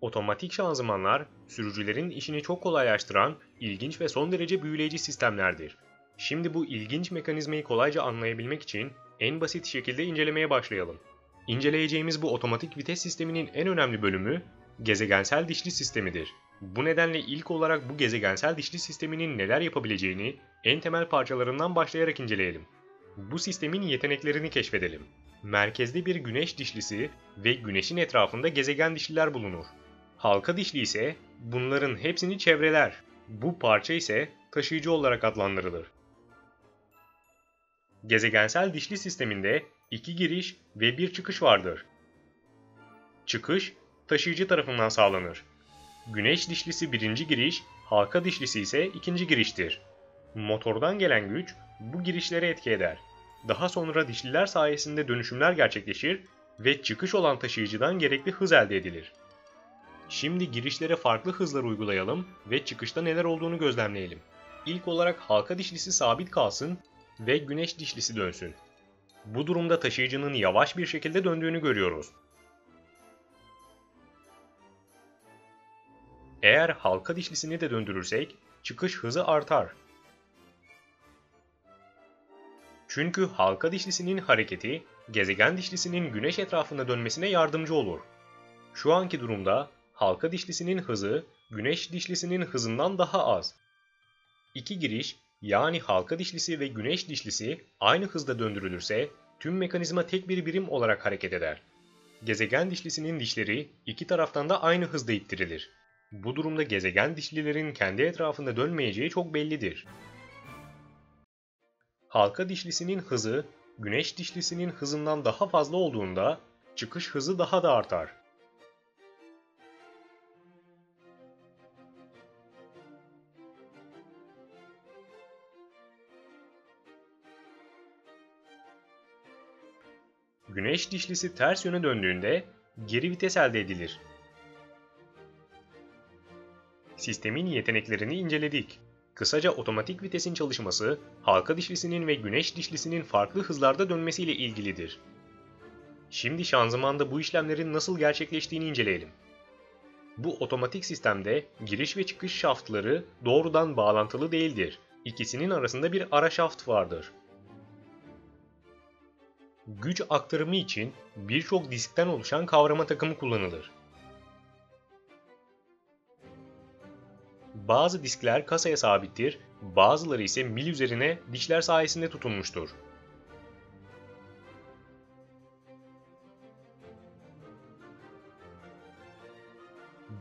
Otomatik şanzımanlar, sürücülerin işini çok kolaylaştıran ilginç ve son derece büyüleyici sistemlerdir. Şimdi bu ilginç mekanizmayı kolayca anlayabilmek için en basit şekilde incelemeye başlayalım. İnceleyeceğimiz bu otomatik vites sisteminin en önemli bölümü gezegensel dişli sistemidir. Bu nedenle ilk olarak bu gezegensel dişli sisteminin neler yapabileceğini en temel parçalarından başlayarak inceleyelim. Bu sistemin yeteneklerini keşfedelim. Merkezde bir güneş dişlisi ve güneşin etrafında gezegen dişliler bulunur. Halka dişli ise bunların hepsini çevreler. Bu parça ise taşıyıcı olarak adlandırılır. Gezegensel dişli sisteminde iki giriş ve bir çıkış vardır. Çıkış taşıyıcı tarafından sağlanır. Güneş dişlisi birinci giriş, halka dişlisi ise ikinci giriştir. Motordan gelen güç bu girişlere etki eder. Daha sonra dişliler sayesinde dönüşümler gerçekleşir ve çıkış olan taşıyıcıdan gerekli hız elde edilir. Şimdi girişlere farklı hızlar uygulayalım ve çıkışta neler olduğunu gözlemleyelim. İlk olarak halka dişlisi sabit kalsın ve güneş dişlisi dönsün. Bu durumda taşıyıcının yavaş bir şekilde döndüğünü görüyoruz. Eğer halka dişlisini de döndürürsek çıkış hızı artar. Çünkü halka dişlisinin hareketi gezegen dişlisinin güneş etrafında dönmesine yardımcı olur. Şu anki durumda halka dişlisinin hızı güneş dişlisinin hızından daha az. İki giriş yani halka dişlisi ve güneş dişlisi aynı hızda döndürülürse tüm mekanizma tek bir birim olarak hareket eder. Gezegen dişlisinin dişleri iki taraftan da aynı hızda ittirilir. Bu durumda gezegen dişlilerin kendi etrafında dönmeyeceği çok bellidir. Halka dişlisinin hızı güneş dişlisinin hızından daha fazla olduğunda çıkış hızı daha da artar. Güneş dişlisi ters yöne döndüğünde geri vites elde edilir. Sistemin yeteneklerini inceledik. Kısaca otomatik vitesin çalışması, halka dişlisinin ve güneş dişlisinin farklı hızlarda dönmesiyle ilgilidir. Şimdi şanzımanda bu işlemlerin nasıl gerçekleştiğini inceleyelim. Bu otomatik sistemde giriş ve çıkış şaftları doğrudan bağlantılı değildir. İkisinin arasında bir ara şaft vardır. Güç aktarımı için birçok diskten oluşan kavrama takımı kullanılır. Bazı diskler kasaya sabittir, bazıları ise mil üzerine dişler sayesinde tutunmuştur.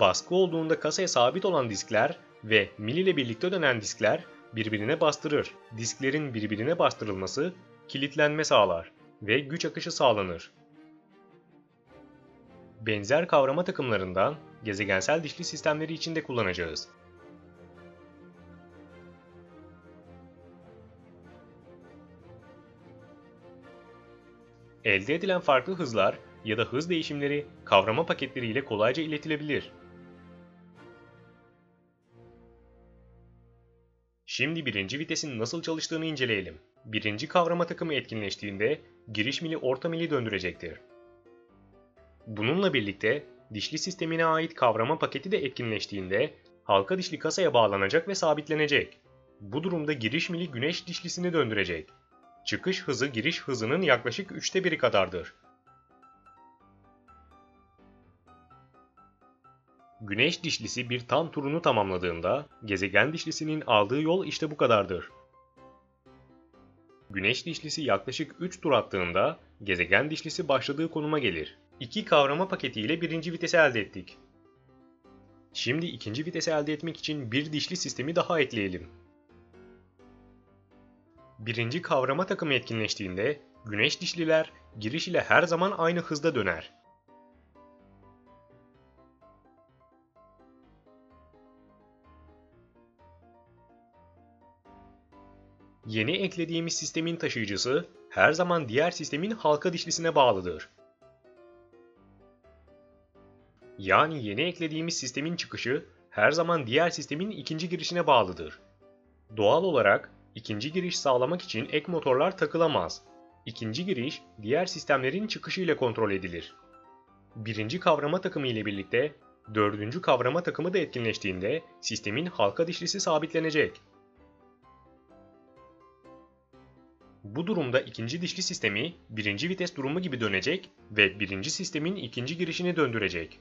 Baskı olduğunda kasaya sabit olan diskler ve mil ile birlikte dönen diskler birbirine bastırır. Disklerin birbirine bastırılması kilitlenme sağlar ve güç akışı sağlanır. Benzer kavrama takımlarından gezegensel dişli sistemleri için de kullanacağız. Elde edilen farklı hızlar ya da hız değişimleri kavrama paketleri ile kolayca iletilebilir. Şimdi birinci vitesin nasıl çalıştığını inceleyelim. Birinci kavrama takımı etkinleştiğinde giriş mili orta mili döndürecektir. Bununla birlikte dişli sistemine ait kavrama paketi de etkinleştiğinde halka dişli kasaya bağlanacak ve sabitlenecek. Bu durumda giriş mili güneş dişlisini döndürecek. Çıkış hızı giriş hızının yaklaşık üçte biri kadardır. Güneş dişlisi bir tam turunu tamamladığında gezegen dişlisinin aldığı yol işte bu kadardır. Güneş dişlisi yaklaşık 3 tur attığında gezegen dişlisi başladığı konuma gelir. İki kavrama paketiyle birinci vitesi elde ettik. Şimdi ikinci vitesi elde etmek için bir dişli sistemi daha ekleyelim. Birinci kavrama takımı etkinleştiğinde güneş dişliler giriş ile her zaman aynı hızda döner. Yeni eklediğimiz sistemin taşıyıcısı her zaman diğer sistemin halka dişlisine bağlıdır. Yani yeni eklediğimiz sistemin çıkışı her zaman diğer sistemin ikinci girişine bağlıdır. Doğal olarak ikinci giriş sağlamak için ek motorlar takılamaz. İkinci giriş diğer sistemlerin çıkışı ile kontrol edilir. Birinci kavrama takımı ile birlikte dördüncü kavrama takımı da etkinleştiğinde sistemin halka dişlisi sabitlenecek. Bu durumda ikinci dişli sistemi birinci vites durumu gibi dönecek ve birinci sistemin ikinci girişini döndürecek.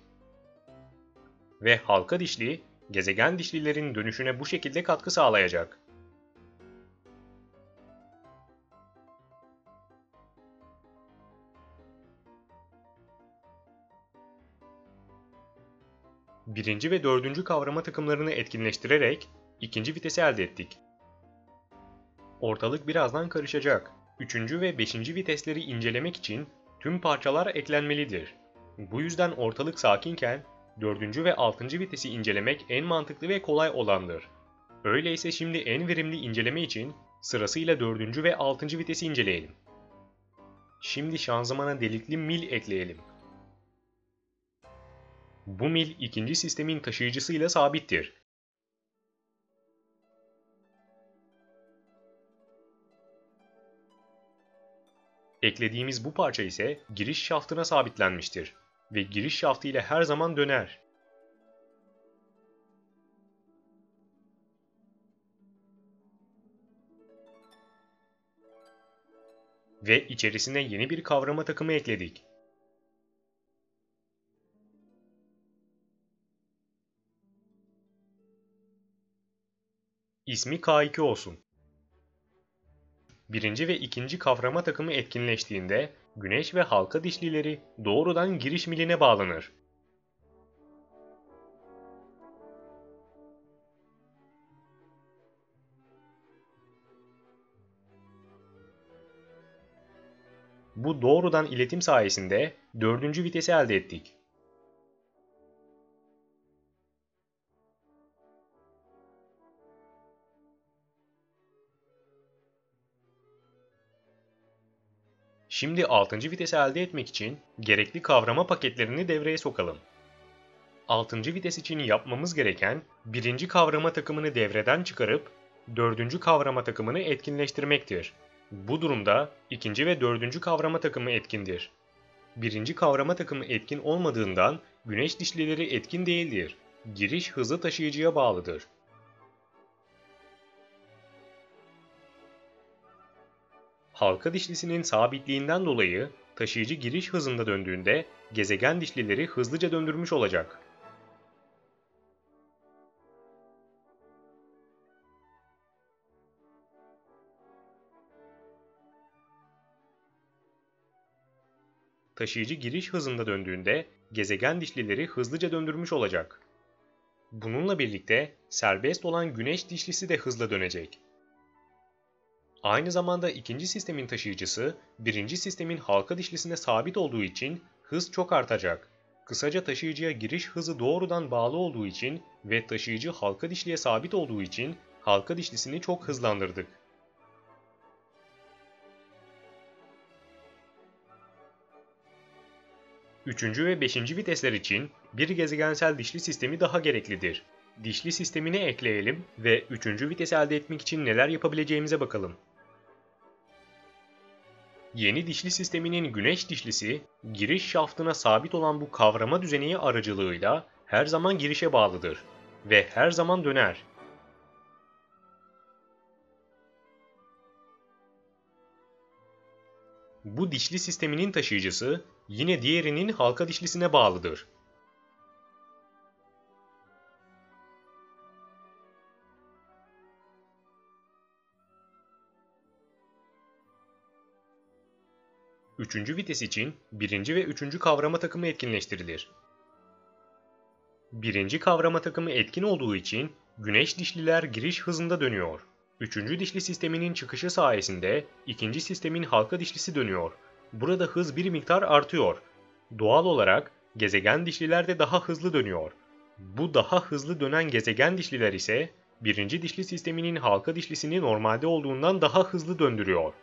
Ve halka dişli, gezegen dişlilerin dönüşüne bu şekilde katkı sağlayacak. Birinci ve dördüncü kavrama takımlarını etkinleştirerek ikinci vitesi elde ettik. Ortalık birazdan karışacak. Üçüncü ve beşinci vitesleri incelemek için tüm parçalar eklenmelidir. Bu yüzden ortalık sakinken dördüncü ve altıncı vitesi incelemek en mantıklı ve kolay olandır. Öyleyse şimdi en verimli inceleme için sırasıyla dördüncü ve altıncı vitesi inceleyelim. Şimdi şanzımana delikli mil ekleyelim. Bu mil ikinci sistemin taşıyıcısıyla sabittir. Eklediğimiz bu parça ise giriş şaftına sabitlenmiştir ve giriş şaftı ile her zaman döner. Ve içerisine yeni bir kavrama takımı ekledik. İsmi K2 olsun. Birinci ve ikinci kavrama takımı etkinleştiğinde güneş ve halka dişlileri doğrudan giriş miline bağlanır. Bu doğrudan iletim sayesinde dördüncü vitesi elde ettik. Şimdi 6. vitesi elde etmek için gerekli kavrama paketlerini devreye sokalım. 6. vites için yapmamız gereken 1. kavrama takımını devreden çıkarıp 4. kavrama takımını etkinleştirmektir. Bu durumda 2. ve 4. kavrama takımı etkindir. 1. kavrama takımı etkin olmadığından güneş dişlileri etkin değildir. Giriş hızı taşıyıcıya bağlıdır. Halka dişlisinin sabitliğinden dolayı taşıyıcı giriş hızında döndüğünde gezegen dişlileri hızlıca döndürmüş olacak. Taşıyıcı giriş hızında döndüğünde gezegen dişlileri hızlıca döndürmüş olacak. Bununla birlikte serbest olan güneş dişlisi de hızla dönecek. Aynı zamanda ikinci sistemin taşıyıcısı, birinci sistemin halka dişlisine sabit olduğu için hız çok artacak. Kısaca taşıyıcıya giriş hızı doğrudan bağlı olduğu için ve taşıyıcı halka dişliye sabit olduğu için halka dişlisini çok hızlandırdık. Üçüncü ve beşinci vitesler için bir gezegensel dişli sistemi daha gereklidir. Dişli sistemini ekleyelim ve üçüncü vites elde etmek için neler yapabileceğimize bakalım. Yeni dişli sisteminin güneş dişlisi, giriş şaftına sabit olan bu kavrama düzeni aracılığıyla her zaman girişe bağlıdır ve her zaman döner. Bu dişli sisteminin taşıyıcısı yine diğerinin halka dişlisine bağlıdır. Üçüncü vites için birinci ve üçüncü kavrama takımı etkinleştirilir. Birinci kavrama takımı etkin olduğu için güneş dişliler giriş hızında dönüyor. Üçüncü dişli sisteminin çıkışı sayesinde ikinci sistemin halka dişlisi dönüyor. Burada hız bir miktar artıyor. Doğal olarak gezegen dişliler de daha hızlı dönüyor. Bu daha hızlı dönen gezegen dişliler ise birinci dişli sisteminin halka dişlisini normalde olduğundan daha hızlı döndürüyor.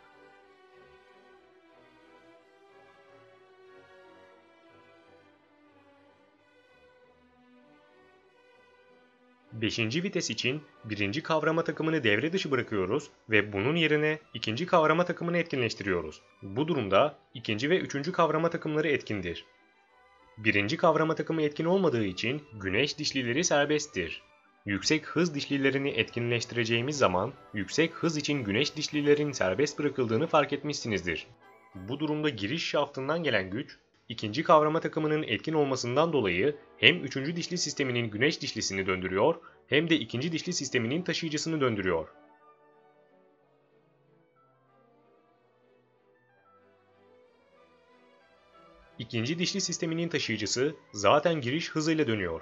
Beşinci vites için birinci kavrama takımını devre dışı bırakıyoruz ve bunun yerine ikinci kavrama takımını etkinleştiriyoruz. Bu durumda ikinci ve üçüncü kavrama takımları etkindir. Birinci kavrama takımı etkin olmadığı için güneş dişlileri serbesttir. Yüksek hız dişlilerini etkinleştireceğimiz zaman yüksek hız için güneş dişlilerin serbest bırakıldığını fark etmişsinizdir. Bu durumda giriş şaftından gelen güç, ikinci kavrama takımının etkin olmasından dolayı hem üçüncü dişli sisteminin güneş dişlisini döndürüyor hem de ikinci dişli sisteminin taşıyıcısını döndürüyor. İkinci dişli sisteminin taşıyıcısı zaten giriş hızıyla dönüyor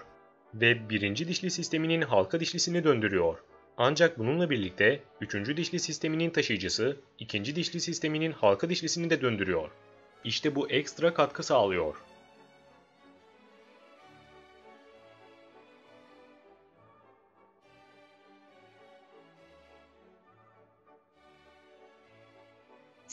ve birinci dişli sisteminin halka dişlisini döndürüyor. Ancak bununla birlikte üçüncü dişli sisteminin taşıyıcısı ikinci dişli sisteminin halka dişlisini de döndürüyor. İşte bu ekstra katkı sağlıyor.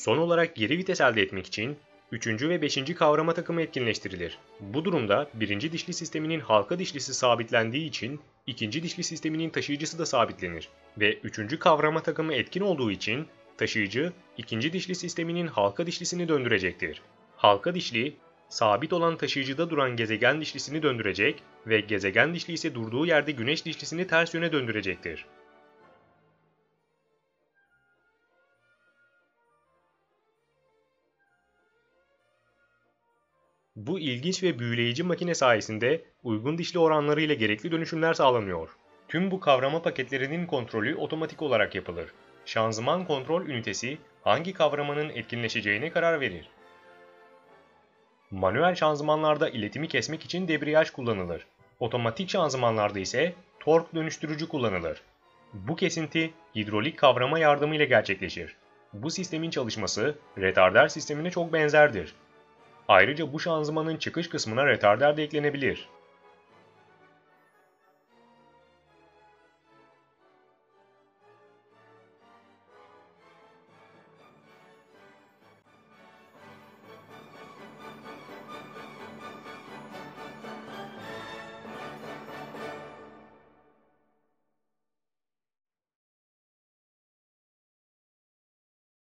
Son olarak geri vites elde etmek için 3. ve 5. kavrama takımı etkinleştirilir. Bu durumda 1. dişli sisteminin halka dişlisi sabitlendiği için 2. dişli sisteminin taşıyıcısı da sabitlenir ve 3. kavrama takımı etkin olduğu için taşıyıcı 2. dişli sisteminin halka dişlisini döndürecektir. Halka dişli, sabit olan taşıyıcıda duran gezegen dişlisini döndürecek ve gezegen dişli ise durduğu yerde güneş dişlisini ters yöne döndürecektir. Bu ilginç ve büyüleyici makine sayesinde uygun dişli oranları ile gerekli dönüşümler sağlanıyor. Tüm bu kavrama paketlerinin kontrolü otomatik olarak yapılır. Şanzıman kontrol ünitesi hangi kavramanın etkinleşeceğine karar verir. Manuel şanzımanlarda iletimi kesmek için debriyaj kullanılır. Otomatik şanzımanlarda ise tork dönüştürücü kullanılır. Bu kesinti hidrolik kavrama yardımıyla gerçekleşir. Bu sistemin çalışması retarder sistemine çok benzerdir. Ayrıca bu şanzımanın çıkış kısmına retarder de eklenebilir.